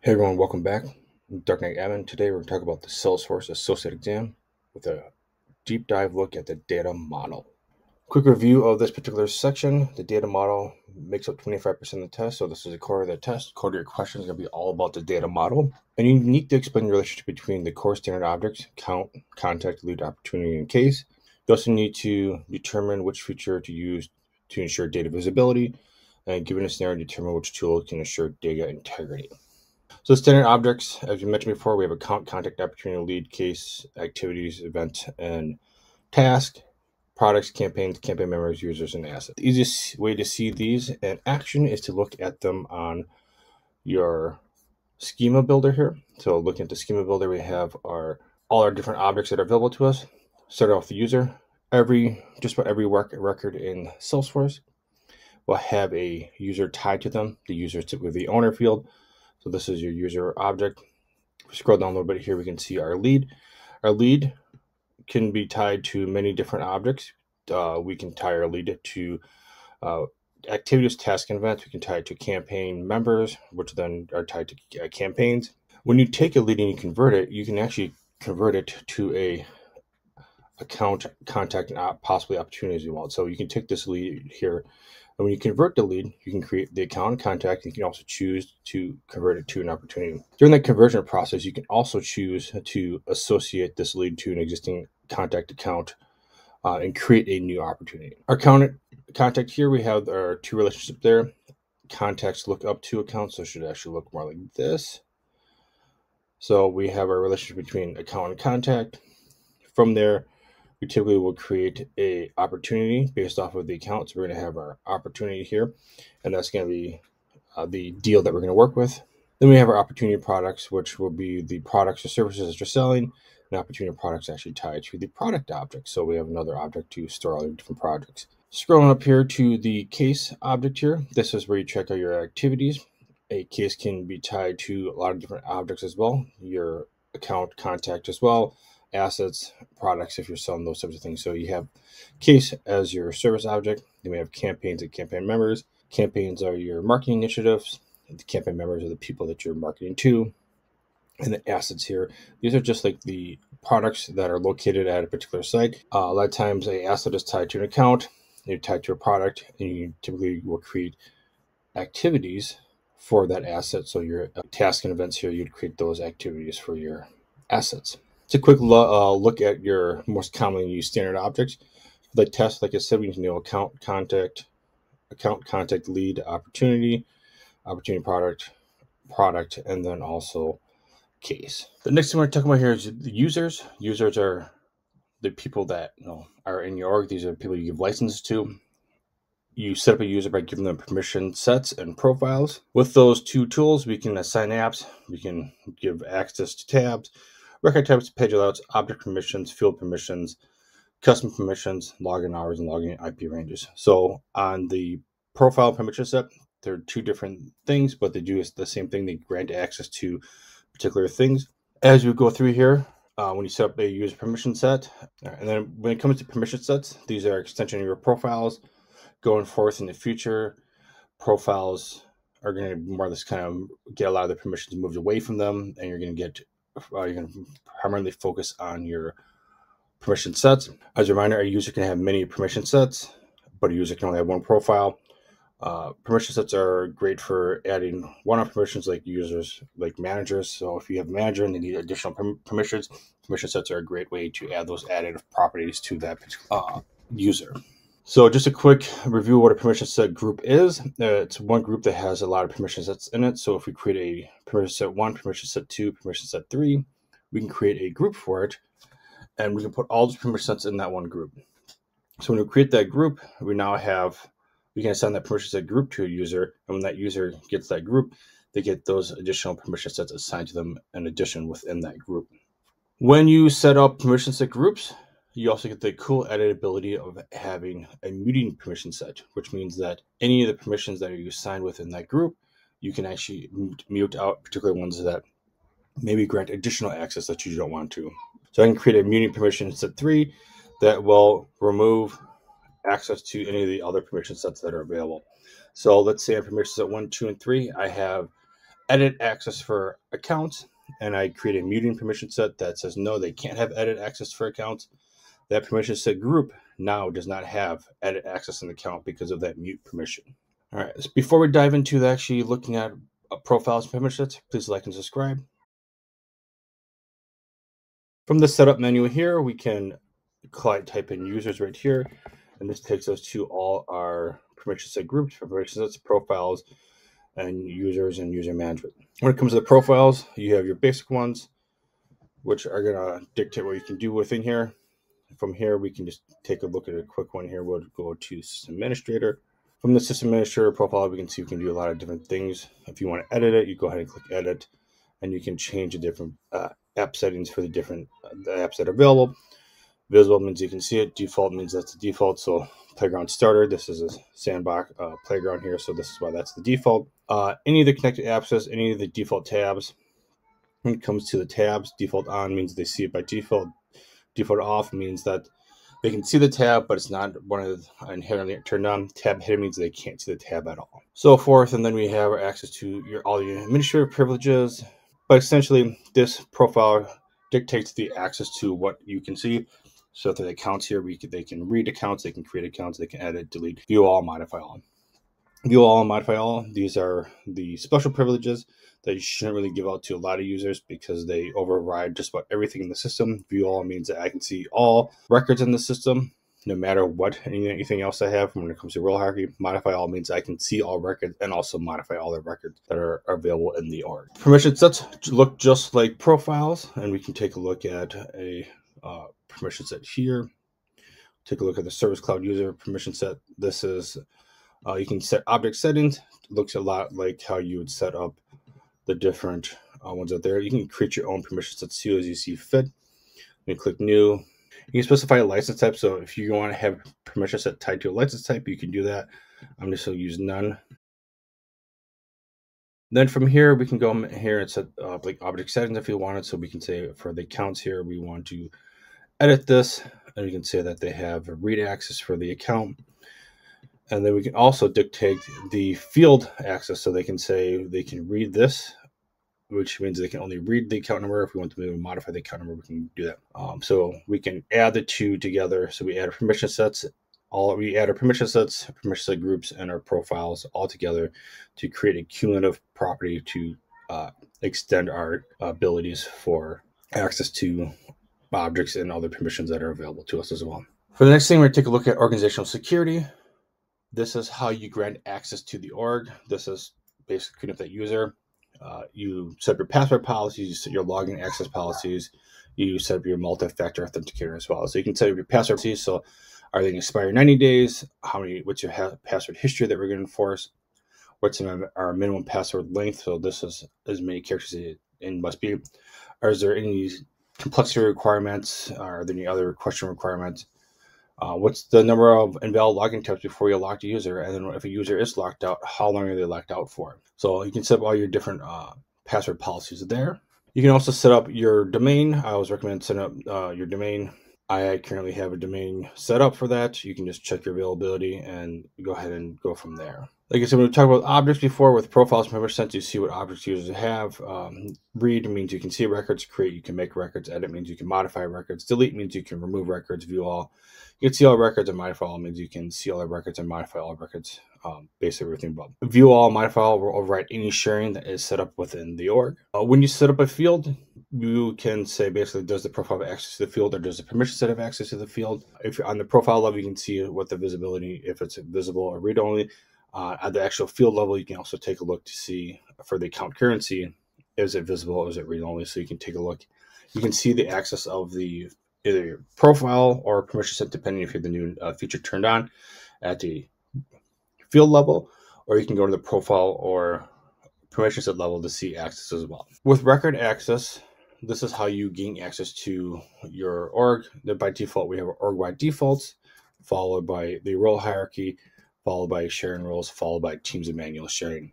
Hey everyone, welcome back. I'm DarKnight Admin. Today we're going to talk about the Salesforce Associate Exam with a deep dive look at the data model. Quick review of this particular section. The data model makes up 25% of the test, so this is a quarter of the test. Quarter of your questions are going to be all about the data model. And you need to explain the relationship between the core standard objects, count, contact, lead, opportunity, and case. You also need to determine which feature to use to ensure data visibility, and given a scenario, determine which tool can ensure data integrity. So standard objects, as we mentioned before, we have account, contact, opportunity, lead, case, activities, event, and task, products, campaigns, campaign members, users, and assets. The easiest way to see these in action is to look at them on your schema builder here. So looking at the schema builder, we have our all our different objects that are available to us. Start off the user. Every just about every work record in Salesforce will have a user tied to them. The user with the owner field so this is your user object. Scroll down a little bit here, we can see our lead. Our lead can be tied to many different objects. Uh, we can tie our lead to uh, activities, tasks, and events. We can tie it to campaign members, which then are tied to uh, campaigns. When you take a lead and you convert it, you can actually convert it to a account, contact, and possibly opportunities you want. So you can take this lead here and when you convert the lead, you can create the account contact. And You can also choose to convert it to an opportunity. During the conversion process, you can also choose to associate this lead to an existing contact account uh, and create a new opportunity. Our count, contact here, we have our two relationships there. Contacts look up to accounts, so should actually look more like this. So we have our relationship between account and contact. From there, we typically will create a opportunity based off of the account. So we're going to have our opportunity here, and that's going to be uh, the deal that we're going to work with. Then we have our opportunity products, which will be the products or services that you're selling. And opportunity products actually tied to the product object. So we have another object to store all the different projects. Scrolling up here to the case object here, this is where you check out your activities. A case can be tied to a lot of different objects as well, your account contact as well, assets, products if you're selling those types of things. So you have case as your service object. Then we have campaigns and campaign members. Campaigns are your marketing initiatives. The campaign members are the people that you're marketing to. And the assets here, these are just like the products that are located at a particular site. Uh, a lot of times, a asset is tied to an account. You're tied to a product, and you typically will create activities for that asset. So your task and events here, you'd create those activities for your assets. It's a quick lo- uh, look at your most commonly used standard objects. The test, like I said, we need to know account, contact, account, contact, lead, opportunity, opportunity product, product, and then also case. The next thing we're talking about here is the users. Users are the people that you know are in your org. These are the people you give licenses to. You set up a user by giving them permission sets and profiles. With those two tools, we can assign apps. We can give access to tabs record types, page layouts, object permissions, field permissions, custom permissions, login hours, and login IP ranges. So on the profile permission set, there are two different things, but they do the same thing. They grant access to particular things. As you go through here, uh, when you set up a user permission set, and then when it comes to permission sets, these are extension of your profiles. Going forth in the future, profiles are going to more or less kind of get a lot of the permissions moved away from them, and you're going to get uh, you can primarily focus on your permission sets. As a reminder, a user can have many permission sets, but a user can only have one profile. Uh, permission sets are great for adding one-off permissions like users, like managers. So if you have a manager and they need additional permissions, permission sets are a great way to add those additive properties to that uh, user. So just a quick review of what a permission set group is. Uh, it's one group that has a lot of permission sets in it. So if we create a permission set one, permission set two, permission set three, we can create a group for it and we can put all those permission sets in that one group. So when we create that group, we now have, we can assign that permission set group to a user. And when that user gets that group, they get those additional permission sets assigned to them in addition within that group. When you set up permission set groups, you also get the cool added ability of having a muting permission set, which means that any of the permissions that you assign within that group, you can actually mute out particular ones that maybe grant additional access that you don't want to. So I can create a muting permission set three that will remove access to any of the other permission sets that are available. So let's say on permission set one, two, and three, I have edit access for accounts and I create a muting permission set that says no, they can't have edit access for accounts, that permission set group now does not have edit access in the account because of that mute permission. All right, so before we dive into actually looking at profiles and permission sets, please like and subscribe. From the setup menu here, we can client type in users right here, and this takes us to all our permission set groups, permission sets, profiles, and users and user management. When it comes to the profiles, you have your basic ones, which are going to dictate what you can do within here. From here, we can just take a look at a quick one here. We'll go to System Administrator. From the System Administrator profile, we can see we can do a lot of different things. If you want to edit it, you go ahead and click Edit, and you can change the different uh, app settings for the different uh, the apps that are available. Visible means you can see it. Default means that's the default. So Playground Starter, this is a sandbox uh, playground here, so this is why that's the default. Uh, any of the connected apps, any of the default tabs. When it comes to the tabs, default on means they see it by default. Default off means that they can see the tab, but it's not one of the inherently turned on. Tab hidden means they can't see the tab at all. So forth, and then we have access to your all your administrative privileges. But essentially, this profile dictates the access to what you can see. So if the accounts here, we can, they can read accounts, they can create accounts, they can edit, delete, view all, modify all. View all and modify all. These are the special privileges that you shouldn't really give out to a lot of users because they override just about everything in the system. View all means that I can see all records in the system, no matter what anything else I have when it comes to role hierarchy. Modify all means I can see all records and also modify all the records that are available in the org. Permission sets look just like profiles, and we can take a look at a uh, permission set here. Take a look at the Service Cloud user permission set. This is uh, you can set object settings. It looks a lot like how you would set up the different uh, ones out there. You can create your own permission sets too as you see fit. You click new. You can specify a license type. So if you want to have permission set tied to a license type, you can do that. I'm just going to use none. Then from here, we can go here and set uh, like object settings if you wanted. So we can say for the accounts here, we want to edit this and we can say that they have read access for the account. And then we can also dictate the field access so they can say they can read this, which means they can only read the account number. If we want to modify the account number, we can do that. Um, so we can add the two together. So we add our permission sets, all we add our permission sets, permission set groups, and our profiles all together to create a cumulative property to uh, extend our abilities for access to objects and other permissions that are available to us as well. For the next thing, we're going to take a look at organizational security. This is how you grant access to the org. This is basically if that user. Uh, you set up your password policies, you set your login access policies, you set up your multi-factor authenticator as well. So you can set up your password policies. So are they to expire 90 days? How many? What's your password history that we're going to enforce? What's our minimum password length? So this is as many characters as it must be. Or is there any complexity requirements? Are there any other question requirements? Uh, what's the number of invalid login attempts before you lock the user? And then if a user is locked out, how long are they locked out for? So you can set up all your different uh, password policies there. You can also set up your domain. I always recommend setting up uh, your domain. I currently have a domain set up for that. You can just check your availability and go ahead and go from there. Like I said, we talked about objects before with profiles member sent you see what objects users have. Um, read means you can see records, create, you can make records, edit means you can modify records, delete means you can remove records, view all. You can see all records and modify all means you can see all the records and modify all records. Um, basically everything above. View all, modify all will override any sharing that is set up within the org. Uh, when you set up a field, you can say basically does the profile have access to the field or does the permission set have access to the field? If you're on the profile level, you can see what the visibility, if it's visible or read only. Uh, at the actual field level, you can also take a look to see for the account currency, is it visible or is it read only? So you can take a look. You can see the access of the either your profile or permission set, depending if you have the new uh, feature turned on at the field level, or you can go to the profile or permission set level to see access as well. With record access, this is how you gain access to your org. By default, we have org-wide defaults, followed by the role hierarchy, followed by sharing rules, followed by teams and manual sharing.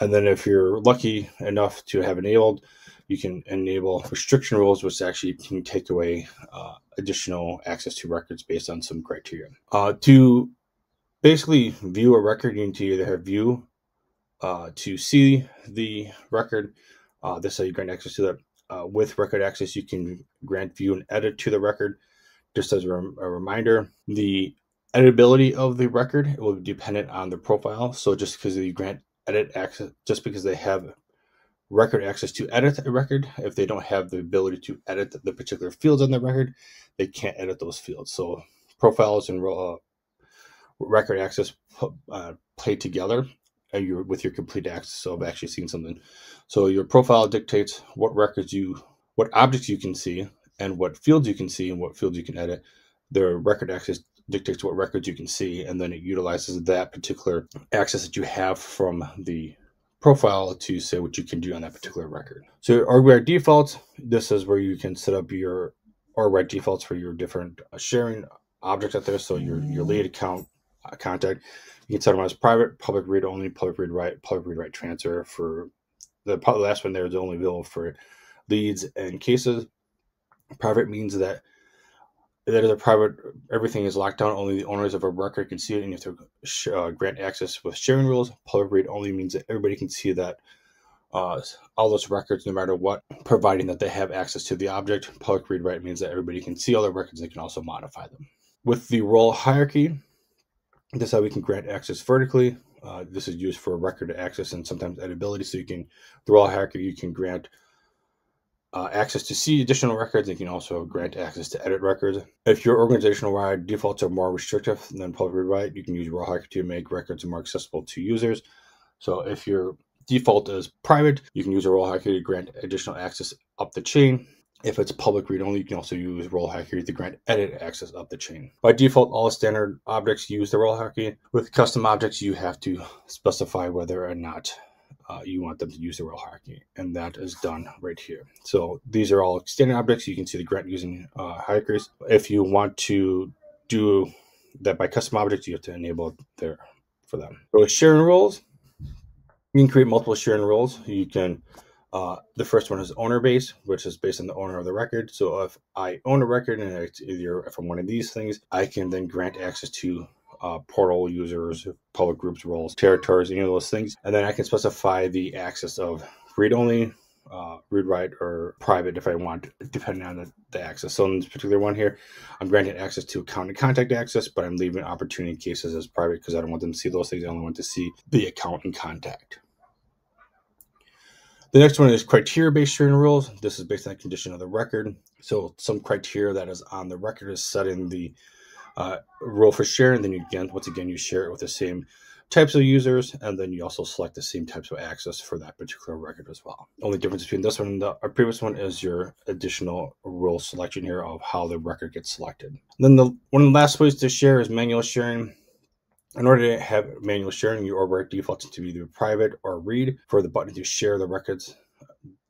And then if you're lucky enough to have enabled, you can enable restriction rules, which actually can take away uh, additional access to records based on some criteria. Uh, to basically view a record, you need to either have view uh, to see the record. Uh, this is how you grant access to that. Uh, with record access, you can grant view and edit to the record. Just as a, rem- a reminder, the editability of the record will be dependent on the profile. So just because you grant edit access, just because they have record access to edit a record, if they don't have the ability to edit the particular fields on the record, they can't edit those fields. So profiles and uh, record access uh, play together and you're with your complete access So I've actually seen something. So your profile dictates what records you, what objects you can see, and what fields you can see and what fields you can edit. The record access dictates what records you can see, and then it utilizes that particular access that you have from the profile to say what you can do on that particular record. So Org-wide defaults, this is where you can set up your Org-wide defaults for your different sharing objects out there. So your, your lead account uh, contact, you can set them as private, public read only, public read write, public read write transfer. For the last one there is only available for leads and cases. Private means that that is a private. Everything is locked down. Only the owners of a record can see it, and you have to uh, grant access with sharing rules. Public read only means that everybody can see that uh, all those records, no matter what, providing that they have access to the object. Public read write means that everybody can see all the records. They can also modify them. With the role hierarchy, this is how we can grant access vertically. Uh, this is used for record access and sometimes editability. So you can, the role hierarchy, you can grant uh, access to see additional records. You can also grant access to edit records. If your organizational wide defaults are more restrictive than public read write, you can use role hierarchy to make records more accessible to users. So if your default is private, you can use a role hierarchy to grant additional access up the chain. If it's public read only, you can also use role hierarchy to grant edit access up the chain. By default, all standard objects use the role hierarchy. With custom objects, you have to specify whether or not uh, you want them to use the role hierarchy, and that is done right here. So these are all extended objects. You can see the grant using uh, hierarchies. If you want to do that by custom objects, you have to enable there for them. So sharing rules, you can create multiple sharing rules. You can uh, the first one is owner base, which is based on the owner of the record. So if I own a record and it's either from one of these things, I can then grant access to uh, portal users, public groups, roles, territories, any of those things. And then I can specify the access of read only, uh, read write, or private if I want, depending on the, the access. So in this particular one here, I'm granting access to account and contact access, but I'm leaving opportunity cases as private because I don't want them to see those things. I only want to see the account and contact. The next one is criteria based sharing rules. This is based on the condition of the record. So some criteria that is on the record is set in the uh, role for share, and then you again, once again, you share it with the same types of users, and then you also select the same types of access for that particular record as well. Only difference between this one and the previous one is your additional role selection here of how the record gets selected. And then the one of the last ways to share is manual sharing. In order to have manual sharing, your Org-wide defaults to either private or read for the button to share the records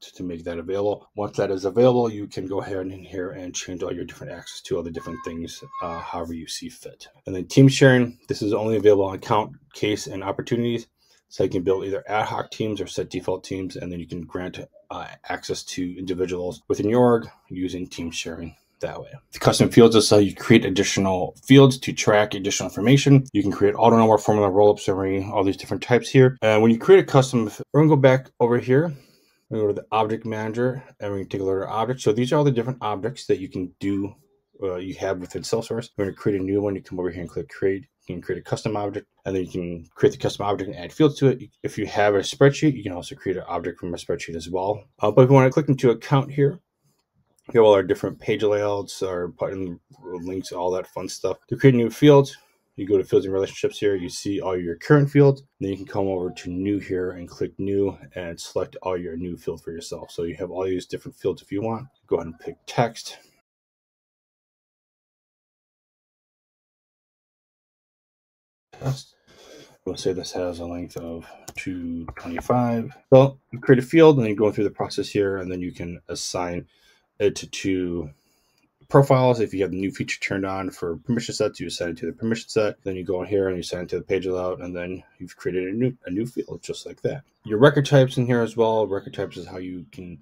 to make that available. Once that is available, you can go ahead in here and change all your different access to all the different things, uh, however you see fit. And then team sharing, this is only available on account, case, and opportunities. So you can build either ad hoc teams or set default teams, and then you can grant uh, access to individuals within your org using team sharing that way. The custom fields is how you create additional fields to track additional information. You can create auto number, formula, roll-up summary, all these different types here. And when you create a custom, we're gonna go back over here we go to the object manager and we can take a look at our objects. So these are all the different objects that you can do, uh, you have within Salesforce. We're going to create a new one. You come over here and click create. You can create a custom object and then you can create the custom object and add fields to it. If you have a spreadsheet, you can also create an object from a spreadsheet as well. Uh, but if you want to click into account here, we have all our different page layouts, our button links, all that fun stuff. To create new fields, you go to fields and relationships here, you see all your current fields. Then you can come over to new here and click new and select all your new field for yourself. So you have all these different fields if you want. Go ahead and pick text. We'll say this has a length of 225. Well, you create a field and then go through the process here and then you can assign it to profiles. If you have the new feature turned on for permission sets, you assign it to the permission set. Then you go in here and you assign it to the page layout, and then you've created a new a new field just like that. Your record types in here as well. Record types is how you can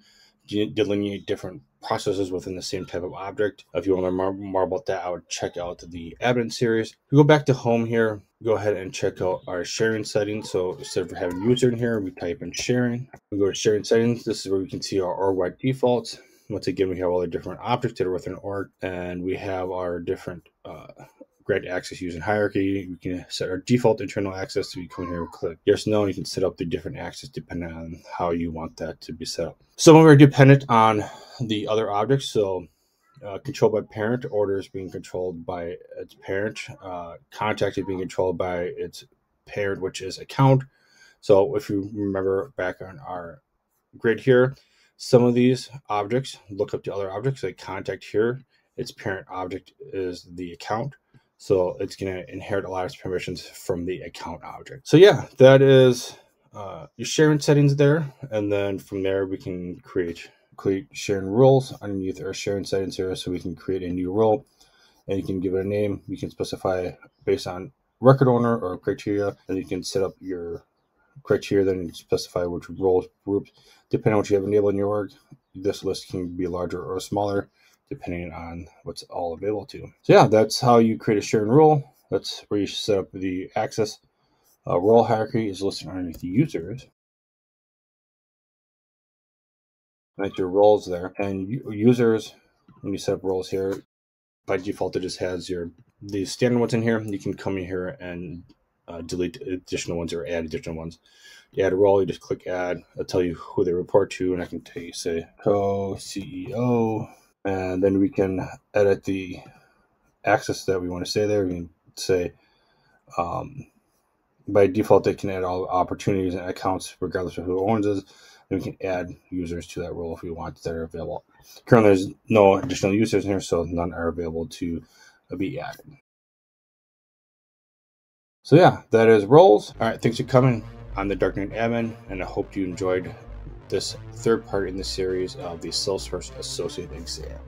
delineate different processes within the same type of object. If you want to learn more, more about that, I would check out the admin series. We go back to home here, go ahead and check out our sharing settings. So instead of having user in here, we type in sharing. We go to sharing settings. This is where we can see our org-wide defaults. Once again, we have all the different objects that are within org, and we have our different uh, grant access using hierarchy. We can set our default internal access. So you come here and click yes, no, you can set up the different access depending on how you want that to be set up. Some of are dependent on the other objects. So uh, controlled by parent, orders being controlled by its parent, uh, contact is being controlled by its parent, which is account. So if you remember back on our grid here, some of these objects look up to other objects like contact here. Its parent object is the account. So it's going to inherit a lot of permissions from the account object. So yeah, that is uh, your sharing settings there. And then from there, we can create, create sharing rules underneath our sharing settings here. So we can create a new rule and you can give it a name. You can specify based on record owner or criteria, and you can set up your criteria, then you specify which roles groups, depending on what you have enabled in your org. This list can be larger or smaller depending on what's all available to. So yeah, that's how you create a sharing rule. That's where you set up the access. Uh, role hierarchy is listed underneath the users. That's your roles there. And users, when you set up roles here, by default, it just has your the standard ones in here. You can come in here and uh, delete additional ones or add additional ones. You add a role, you just click add. It'll tell you who they report to, and I can tell you, say, co CEO and then we can edit the access that we want to say there. We can say um, by default they can add all opportunities and accounts regardless of who owns it. And we can add users to that role if we want that are available. Currently, there's no additional users here, so none are available to be added. So yeah, that is roles. All right, thanks for coming. I'm the DarKnight admin, and I hope you enjoyed this third part in the series of the Salesforce Associate exam.